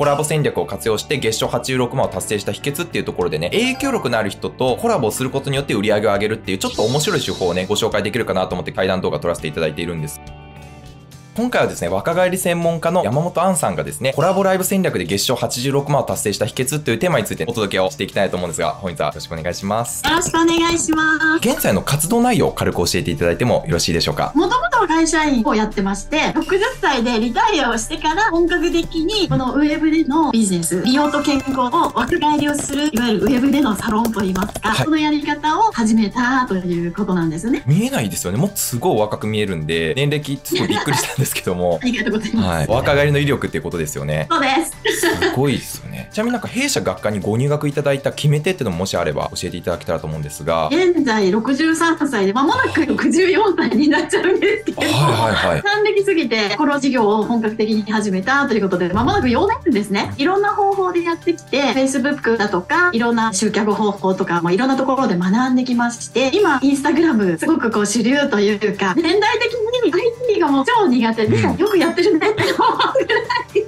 コラボ戦略を活用して月賞86万を達成した秘訣っていうところでね、影響力のある人とコラボをすることによって売り上げを上げるっていうちょっと面白い手法をね、ご紹介できるかなと思って対談動画撮らせていただいているんです。今回はですね、若返り専門家の山本杏さんがですね、コラボライブ戦略で月賞86万を達成した秘訣というテーマについてお届けをしていきたいと思うんですが、本日はよろしくお願いします。よろしくお願いします。現在の活動内容を軽く教えていただいてもよろしいでしょうか？もともと会社員をやってまして、60歳でリタイアをしてから本格的にこのウェブでのビジネス、美容と健康を若返りをする、いわゆるウェブでのサロンといいますか、はい、このやり方を始めたということなんですね。見えないですよね。もっとすごい若く見えるんで、年齢すごいびっくりしたんですけども。ありがとうございます。はい。若返りの威力っていうことですよね。そうです。すごいですよね。ちなみになんか弊社学科にご入学いただいた決め手っていうのももしあれば教えていただけたらと思うんですが。現在63歳で、まもなく64歳になっちゃうんですけど、はいはいはい。還暦過ぎて、この事業を本格的に始めたということで、まもなく4年ですね。いろんな方法でやってきて、Facebook だとか、いろんな集客方法とか、まあ、いろんなところで学んできまして、今、インスタグラムすごくこう主流というか、年代的に IT がもう超苦手で、うん、よくやってるねって思う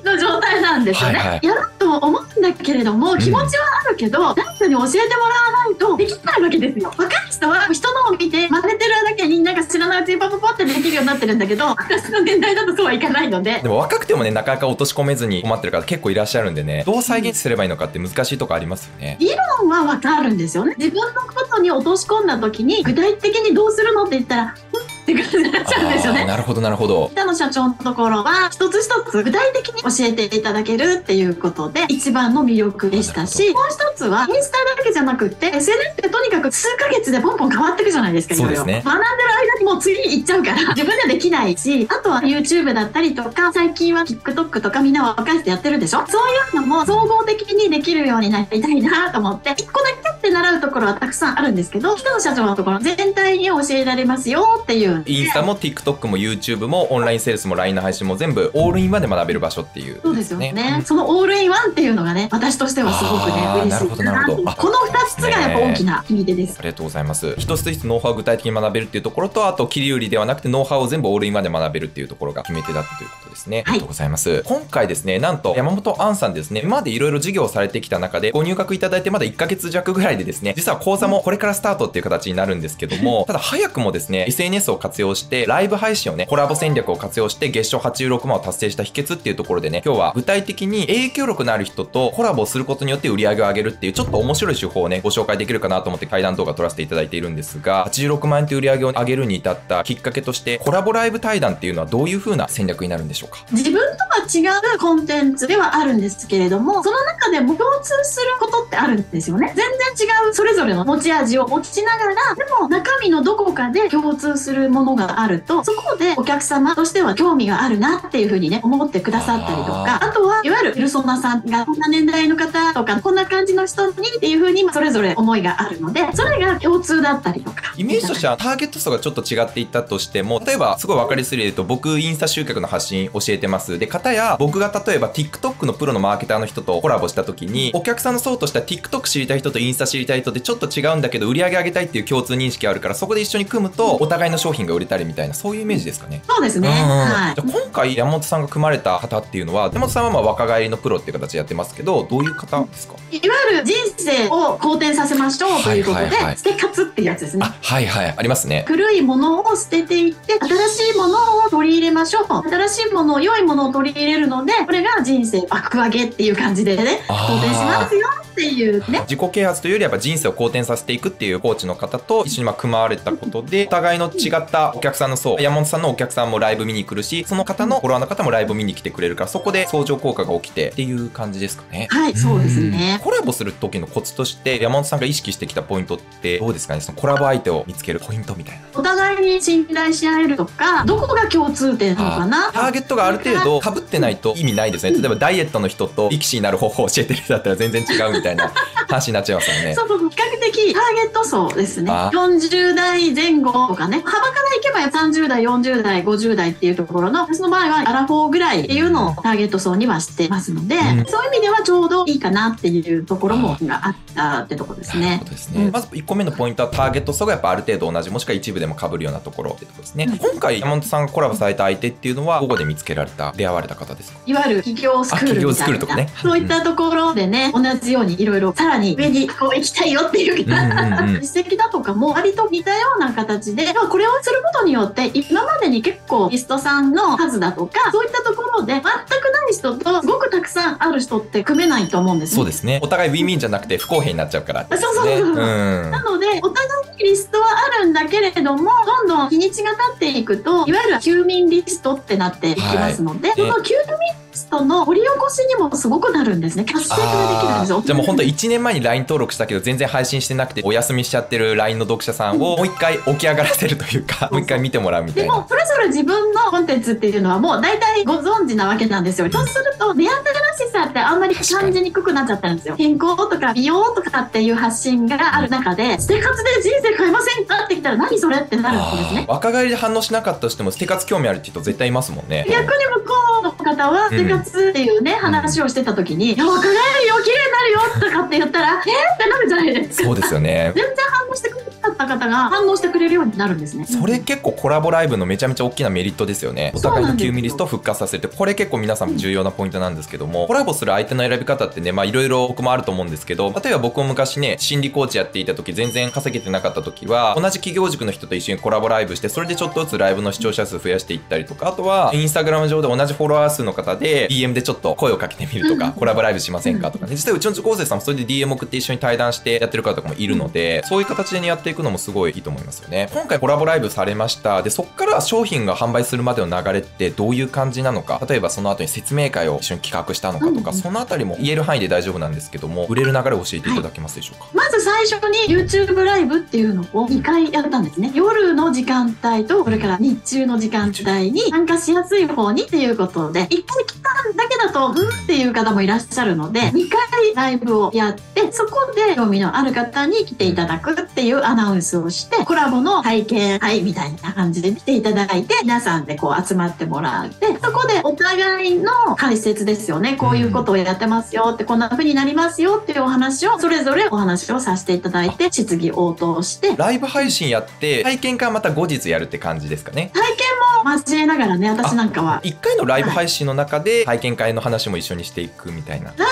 ぐらいの状態なんですよね。はいはい、やろうと思うんだけれども、気持ちはあるけど、うん、誰かに教えてもらわないとできないわけですよ。若い人は人のを見て真似てるだけになんか知らないうちにパパパってできるようになってるんだけど、私の年代だとそうはいかないので。でも若くてもね、なかなか落とし込めずに困ってる方結構いらっしゃるんでね、どう再現すればいいのかって難しいとこありますよね。理論はわかるんですよね。自分のことに落とし込んだ時に、具体的にどうするのって言ったら、って感じになっちゃうんですよね。なるほど、なるほど。北野社長のところは、一つ一つ具体的に教えていただけるっていうことで、一番の魅力でしたし、もう一つは、インスタだけじゃなくて、SNS ってとにかく数ヶ月でポンポン変わっていくじゃないですか、そうですね。学んでる間にもう次行っちゃうから、自分ではできないし、あとは YouTube だったりとか、最近は TikTok とかみんな若い人やってるでしょ？そういうのも総合的にできるようになりたいなと思って、一個だけって習うところはたくさんあるんですけど、北野社長のところ全体に教えられますよっていう。インスタも TikTok も YouTube もオンラインセールスも LINE の配信も全部オールインワンで学べる場所っていう、ね、そうですよね。そのオールインワンっていうのがね、私としてはすごくね、嬉しいこの2つがやっぱ大きな決め手です。ありがとうございます。一つ一つノウハウを具体的に学べるっていうところと、あと切り売りではなくてノウハウを全部オールインワンで学べるっていうところが決め手だったということですね。ありがとうございます。今回ですね、なんと山本杏さんですね、今までいろいろ授業をされてきた中で、ご入学いただいてまだ1ヶ月弱ぐらいでですね、実は講座もこれからスタートっていう形になるんですけども、ただ早くもですね、SNS を活用してライブ配信をね、コラボ戦略を活用して月商86万を達成した秘訣っていうところでね、今日は具体的に影響力のある人とコラボをすることによって売り上げを上げるっていうちょっと面白い手法をね、ご紹介できるかなと思って対談動画撮らせていただいているんですが、86万円という売り上げを上げるに至ったきっかけとして、コラボライブ対談っていうのはどういう風な戦略になるんでしょうか自分とは違うコンテンツではあるんですけれども、その中でも共通することってあるんですよね。全然違うそれぞれの持ち味を持ちながら、でも中身のどこかで共通するものがあると、そこでお客様としては興味があるなっていうふうにね、思ってくださったりとか、あとは、いわゆるペルソナさんがこんな年代の方とか、こんな感じの人にっていうふうに、それぞれ思いがあるので、それが共通だったりとか。イメージとしてはターゲット層がちょっと違っていったとしても、例えば、すごい分かりやすいで言うと、僕、インスタ集客の発信教えてます。で、方や、僕が例えば TikTok のプロのマーケターの人とコラボした時に、お客さんの層としては TikTok 知りたい人とインスタ知りたい人ってちょっと違うんだけど、売り上げ上げたいっていう共通認識あるから、そこで一緒に組むと、お互いの商品が売れたりみたいな、そういうイメージですかね？そうですね。はい。じゃ今回、山本さんが組まれた方っていうのは、山本さんはまあ若返りのプロっていう形でやってますけど、どういう方ですか？いわゆる人生を好転させましょうということで、はいはい、捨て活っていうやつですね。はいはい、ありますね。古いものを捨てていって、新しいものを取り入れましょう。新しいもの、良いものを取り入れるので、これが人生爆上げっていう感じでね、好転しますよっていうね。自己啓発というよりやっぱ人生を好転させていくっていうコーチの方と一緒にまあ組まれたことで、お互いの違ったお客さんの層、山本さんのお客さんもライブ見に来るし、その方のフォロワーの方もライブ見に来てくれるから、そこで相乗効果が起きてっていう感じですかね。はい、そうですね。コラボする時のコツとして、山本さんが意識してきたポイントってどうですかね？そのコラボ相手を見つけるポイントみたいな。お互いに信頼し合えるとか、どこが共通点なのかな？ターゲットがある程度被ってないと意味ないですね。例えばダイエットの人と力士になる方法を教えてる人だったら全然違うみたいな。話になっちゃいますもんね。そう、比較的ターゲット層ですね。40代前後とかね、幅からいけば30代、40代、50代っていうところの、その場合はアラフォーぐらいっていうのをターゲット層にはしてますので、うん、そういう意味ではちょうどいいかなっていうところもがあったってところですね。そうですね。まず1個目のポイントはターゲット層がやっぱある程度同じ、もしくは一部でも被るようなところってところですね。うん、今回山本さんがコラボされた相手っていうのは、午後で見つけられた、出会われた方ですか？いわゆる企業スクール企業スクールとかね。そういったところでね、同じようにいろいろさらに上にこう行きたいよっていう 実績だとかも割と似たような形で、これをすることによって、今までに結構リストさんの数だとか、そういったところで全くない人とすごくたくさんある人って組めないと思うんです、ね、そうですね。お互いウィンウィンじゃなくて不公平になっちゃうから、ね、そうそうそう。うん、なので、お互いリストはあるんだけれども、どんどん日にちが経っていくと、いわゆる休眠リストってなっていきますので、はい、その休眠ストの掘り起こしにもすごくなるんですね。活性化ができるんですよ。じゃあもう本当1年前に LINE 登録したけど全然配信してなくてお休みしちゃってる LINE の読者さんをもう一回起き上がらせるというか、もう一回見てもらうみたいな。でもそれぞれ自分のコンテンツっていうのはもう大体ご存知なわけなんですよ。そうすると、ネア新しさってあんまり感じにくくなっちゃったんですよ。健康とか美容とかっていう発信がある中で、生活で人生変えませんかってきたら何それってなるんですね。若返りで反応しなかったとしても生活興味あるって人絶対いますもんね。逆に向こうの方は生活っていうね、話をしてた時に「若返るよ綺麗になるよ」とかって言ったら「えっ?」ってなるじゃないですか。そうですよね全然かった方が反応してくれるようになるんですね。それ結構コラボライブのめちゃめちゃ大きなメリットですよね。お互いの9ミリスト復活させてこれ結構皆さん重要なポイントなんですけども、コラボする相手の選び方ってねまあいろいろ僕もあると思うんですけど例えば僕も昔ね心理コーチやっていた時全然稼げてなかった時は同じ企業塾の人と一緒にコラボライブしてそれでちょっとずつライブの視聴者数増やしていったりとかあとはインスタグラム上で同じフォロワー数の方で DM でちょっと声をかけてみるとか、コラボライブしませんかとかね。実際うちの受講生さんもそれで DM 送って一緒に対談してやってる方とかもいるのでそういう形でやっていくのもすごいいいと思いますよね。今回コラボライブされました。でそっから商品が販売するまでの流れってどういう感じなのか。例えばその後に説明会を一緒に企画したのかとか、そのあたりも言える範囲で大丈夫なんですけども売れる流れを教えていただけますでしょうか、はい、まず最初に YouTube ライブっていうのを2回やったんですね。夜の時間帯とこれから日中の時間帯に参加しやすい方にっていうことで1回来ただけだとうんっていう方もいらっしゃるので2回ライブをやってそこで興味のある方に来ていただくっていうアナウンスをしてコラボの体験会みたいな感じで来ていただいて皆さんでこう集まってもらってそこでお互いの解説ですよね。こういうことをやってますよってこんな風になりますよっていうお話をそれぞれお話をさせていただいて質疑応答して。ライブ配信やって体験会また後日やるって感じですかね？体験も交えながらね私なんかは。1回のライブ配信の中で体験会の話も一緒にしていくみたいな。ライブ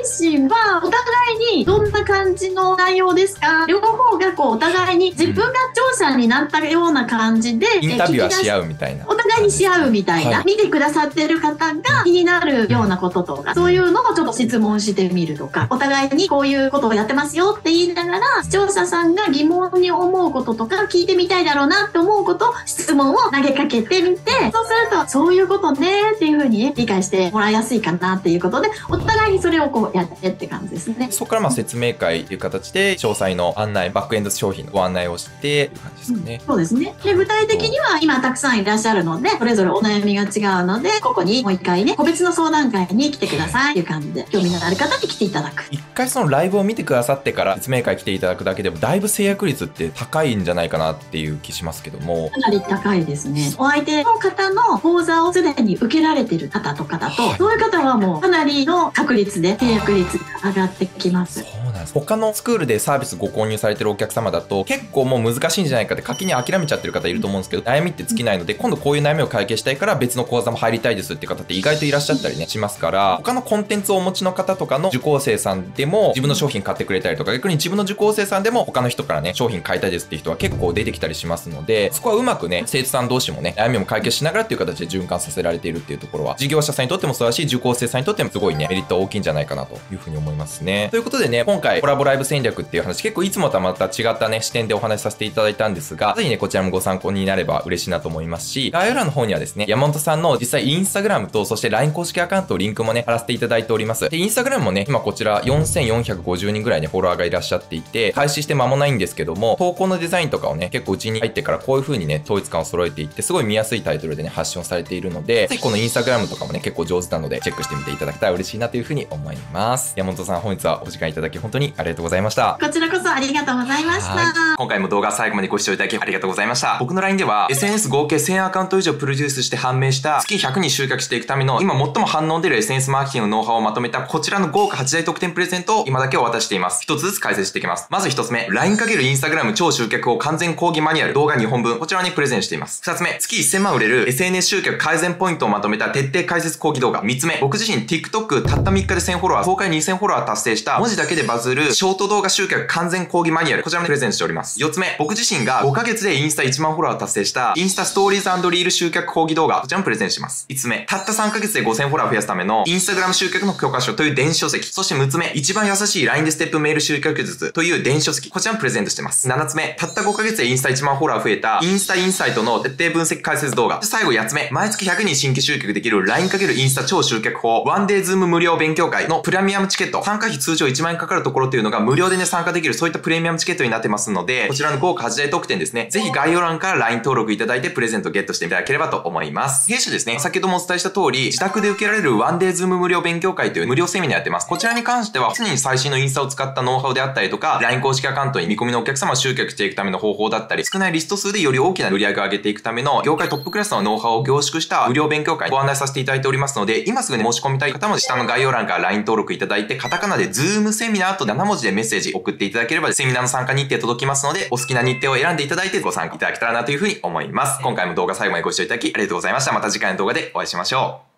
配信はお互いにどんな感じの内容ですか？両方がこうお互いに自分が聴者になったような感じで、インタビューはし合うみたいな。お互いにし合うみたいな、はい、見てくださってる方が気になるようなこととか、そういうのをちょっと質問してみるとかお互いにこういうことをやってますよって言いながら視聴者さんが疑問に思うこととか聞いてみたいだろうなって思うこと質問を投げかけてみてそうするとそういうことねっていうふうに理解してもらいやすいかなっていうことでお互いにそれをこうやってって感じですね。そこからまあ説明会という形で詳細の案内バックエンド商品のご案内をしてという感じですかね、うん、そうですね。で具体的には今たくさんいらっしゃるのでそれぞれお悩みが違うのでここにもう一回ね個別の相談会に来てくださいっていう感じで興味のある方に来ていただく。一回そのライブを見てくださってから説明会来ていただくだけでもだいぶ制約率って高いんじゃないかなっていう気しますけども。かなり高いですね。お相手の方の講座をすでに受けられてる方とかだと、はい、そういう方はもうかなりの確率で制約率が上がってきます。他のスクールでサービスご購入されてるお客様だと結構もう難しいんじゃないかって先に諦めちゃってる方いると思うんですけど悩みって尽きないので今度こういう悩みを解決したいから別の講座も入りたいですって方って意外といらっしゃったりねしますから他のコンテンツをお持ちの方とかの受講生さんでも自分の商品買ってくれたりとか逆に自分の受講生さんでも他の人からね商品買いたいですっていう人は結構出てきたりしますのでそこはうまくね生徒さん同士もね悩みも解決しながらっていう形で循環させられているっていうところは事業者さんにとってもそうだし受講生さんにとってもすごいねメリット大きいんじゃないかなというふうに思いますね。ということでね今回コラボライブ戦略っていう話結構いつもとはまた違ったね視点でお話しさせていただいたんですがぜひねこちらもご参考になれば嬉しいなと思いますし概要欄の方にはですね山本さんの実際インスタグラムとそして LINE 公式アカウントリンクもね貼らせていただいております。でインスタグラムもね今こちら4450人ぐらいねフォロワーがいらっしゃっていて開始して間もないんですけども投稿のデザインとかをね結構うちに入ってからこういう風にね統一感を揃えていってすごい見やすいタイトルでね発信をされているのでぜひこのインスタグラムとかもね結構上手なのでチェックしてみていただけたら嬉しいなという風に思います。山本さん本日はお時間いただき本当ににありがとうございました。こちらこそありがとうございました。今回も動画最後までご視聴いただきありがとうございました。僕の LINE では SNS 合計1000アカウント以上プロデュースして判明した月100に集客していくための今最も反応出る SNS マーケティングのノウハウをまとめたこちらの豪華8大特典プレゼントを今だけお渡ししています。一つずつ解説していきます。まず一つ目、LINE かける Instagram 超集客を完全講義マニュアル動画2本分、こちらにプレゼンしています。二つ目、月1000万売れる SNS 集客改善ポイントをまとめた徹底解説講義動画。三つ目、僕自身 TikTok たった3日で1000フォロワー、公開2000フォロワー達成した文字だけでバズるショート動画集客完全講義マニュアル、こちらもプレゼンしております。四つ目、僕自身が5ヶ月でインスタ1万フォロワー達成したインスタストーリーズリール集客講義動画、こちらもプレゼンします。5つ目、たった3ヶ月で5000フォロワー増やすためのインスタグラム集客の教科書という電子書籍。そして6つ目、一番優しい LINE でステップメール集客術という電子書籍。こちらもプレゼントしてます。7つ目、たった5ヶ月でインスタ1万フォロワー増えたインスタインサイトの徹底分析解説動画。最後8つ目、毎月100人新規集客できる LINE× インスタ超集客法、 one day Zoom 無料勉強会のプレミアムチケット。参加費通常1万円かかるところっていうのが無料でね、参加できるそういったプレミアムチケットになってますので、こちらの豪華8大特典ですね。ぜひ概要欄から LINE 登録いただいてプレゼントゲットしていただければと思います。弊社ですね、先ほどもお伝えした通り、自宅で受けられるワンデーズーム無料勉強会という無料セミナーやってます。こちらに関しては、常に最新のインスタを使ったノウハウであったりとか、LINE 公式アカウントに見込みのお客様を集客していくための方法だったり、少ないリスト数でより大きな売り上げを上げていくための業界トップクラスのノウハウを凝縮した無料勉強会ご案内させていただいておりますので、今すぐに申し込みたい方も下の概要欄から LINE 登録いただいて、カタカナで Zoom セミナーと7文字でメッセージ送っていただければ、セミナーの参加日程届きますので、お好きな日程を選んでいただいてご参加いただけたらなというふうに思います。今回も動画最後までご視聴いただきありがとうございました。また次回の動画でお会いしましょう。